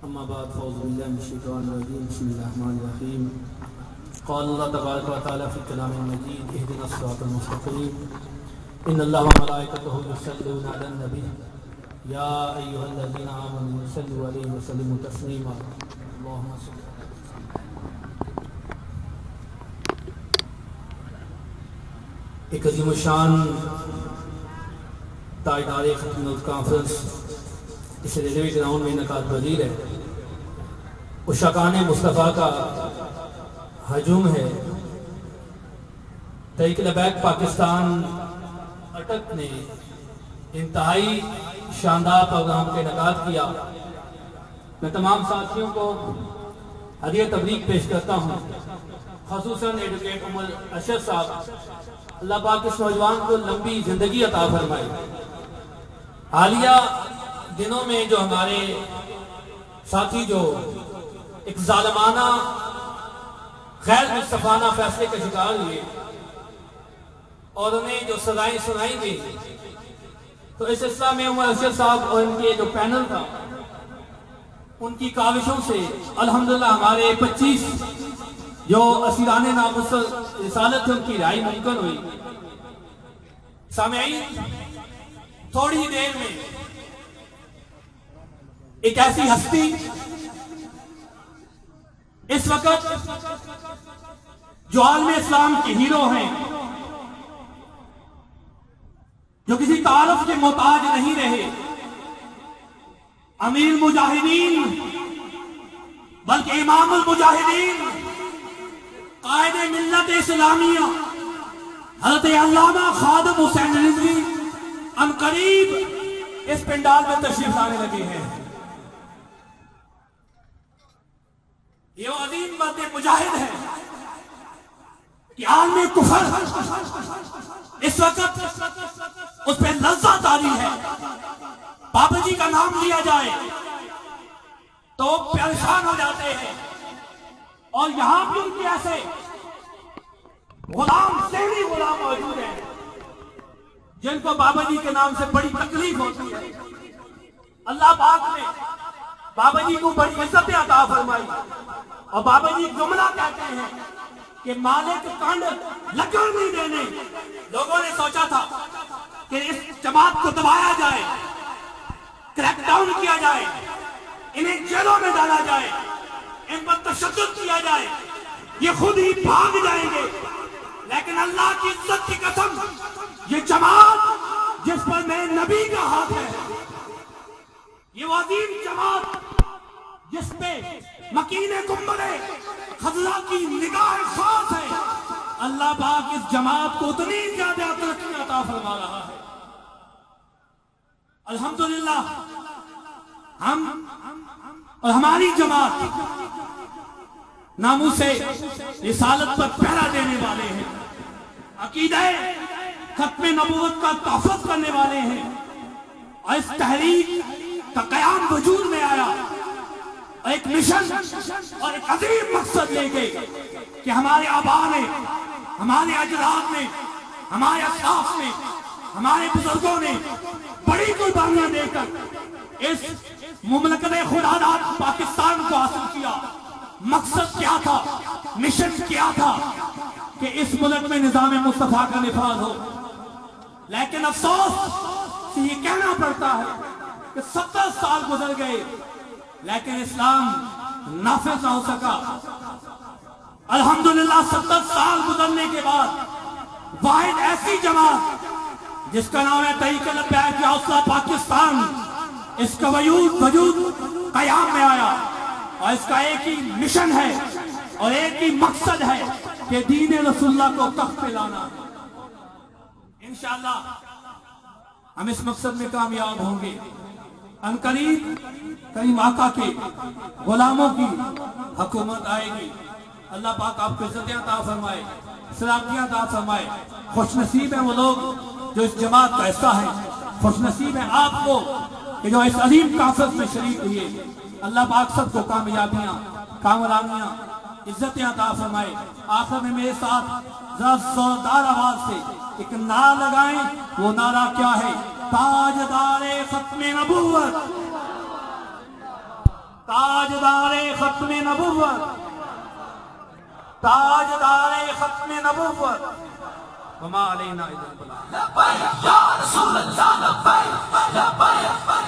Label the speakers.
Speaker 1: أما بعد فأعوذ بالله من الشيطان الرجيم. بسم الله الرحمن الرحيم. قال الله تبارك وتعالى في الكلام المجيد اهدنا الصراط المستقيم. إن الله وملائكته يصلون على النبي. يا أيها الذين آمنوا صلوا عليه وسلموا تسليما. اللهم صل ایک عظیم الشان تاجدار ختم کانفرنس اس ریلوے گراؤنڈ میں انعقاد پذیر ہے۔ اشاکان مصطفیٰ کا ہجوم ہے۔ تحریک لبیک پاکستان اٹک نے انتہائی شاندار پروگرام کا انعقاد کیا۔ میں تمام ساتھیوں کو ہدیہ تبریک پیش کرتا ہوں۔ خصوصاً ایڈوکیٹ عمر اشرف صاحب، اللہ پاک اس نوجوان کو لمبی زندگی عطا فرمائے۔ حالیہ دنوں میں جو ہمارے ساتھی جو ظالمانہ غیر مصطفانہ فیصلے کا شکار ہوئے۔ اور انہیں جو سزائیں سنائی گئی تو اس سلسلہ میں عمر اشرف صاحب اور ان کے جو پینل تھا، ان کی کاوشوں سے الحمدللہ ہمارے پچیس جو اسیران نامسل رسالت ان کی رہائی ممکن ہوئی۔ سامعین، تھوڑی دیر میں ایک ایسی ہستی اس وقت جو عالم اسلام کے ہیرو ہیں، جو کسی تعارف کے محتاج نہیں رہے، امیر مجاہدین، بلکہ امام المجاہدین، قائد ملت اسلامیہ، حضرت علامہ خادم حسین رضوی، ان قریب اس پنڈال میں تشریف لانے لگے ہیں۔ یہ وہ عظیم مرد مجاہد ہے کہ عالم کفر اس وقت اس پہ لذت آری ہے۔ بابا جی کا نام لیا جائے تو پریشان ہو جاتے ہیں۔ اور یہاں بھی ان کے ایسے غلام سہری غلام موجود ہیں جن کو بابا جی کے نام سے بڑی تکلیف ہوتی ہے۔ اللہ پاک نے بابا جی کو بڑی عزت عطا فرمائی۔ اور بابا جی جملہ کہتے ہیں کہ مالک کنڈ لگن نہیں دینے۔ لوگوں نے سوچا تھا کہ اس جماعت کو دبایا جائے، کریک ڈاؤن کیا جائے، انہیں جیلوں میں ڈالا جائے، ان پر تشدد کیا جائے۔ یہ خود ہی بھاگ جائیں گے۔ لیکن اللہ کی عزت کی قسم، یہ جماعت جس پر میں نبی کا ہاتھ ہے یہ وہ عظیم جماعت جس پہ مکین گنبد خزلہ کی نگاہ خاص ہے۔ اللہ پاک اس جماعت کو اتنی زیادہ ترقی عطا فرما رہا ہے۔ الحمدللہ، ہم اور ہماری جماعت نامو سے رسالت پر پہرا دینے والے ہیں۔ عقیدہ ختم نبوت کا تحفظ کرنے والے ہیں۔ اور اس تحریک کا قیام وجود میں آیا۔ اور ایک مشن اور ایک عظیم مقصد لے گئے کہ ہمارے آبا نے، ہمارے اجداد نے، ہمارے اسلاف نے، ہمارے بزرگوں نے بڑی قربانیاں دے کر اس مملکت خدا داد پاکستان کو حاصل کیا۔ مقصد کیا تھا؟ مشن کیا تھا؟ کہ اس ملک میں نظام مصطفیٰ کا نفاذ ہو۔ لیکن افسوس سے یہ کہنا پڑتا ہے کہ ستر سال گزر گئے، لیکن اسلام نافذ نہ ہو سکا۔ الحمدللہ ستر سال گزرنے کے بعد واحد ایسی جماعت جس کا نام ہے تحریک لبیک حوصلہ پاکستان، اس کا وجود وجود قیام میں آیا اور اس کا ایک ہی مشن ہے اور ایک ہی مقصد ہے کہ دین رسول اللہ کو تخت پہ لانا۔ انشاءاللہ ہم اس مقصد میں کامیاب ہوں گے۔ ان قریب کریم آقا کے غلاموں کی حکومت آئے گی۔ اللہ پاک آپ کو عزت عطا فرمائے سلامتیاں عطا فرمائے۔ خوش نصیب ہیں وہ لوگ جو اس جماعت کا حصہ ہیں۔ خوش نصیب ہیں آپ کو کہ جو اس عظیم کافرت میں شریک ہوئے۔ اللہ پاک سب کو کامیابیاں، کامرانیاں، عزتیں عطا فرمائے۔ آخر میں میرے ساتھ ذرا زوردار آواز سے ایک نعرہ لگائیں، وہ نعرہ کیا ہے؟ تاجدار ختم نبوت، تاجدار ختم نبوت، تاجدار ختم نبوت۔ وما علینا الا بلا
Speaker 2: لبیک یا رسول اللہ لبیک لبیک یا رسول اللہ، لبیک لبیک۔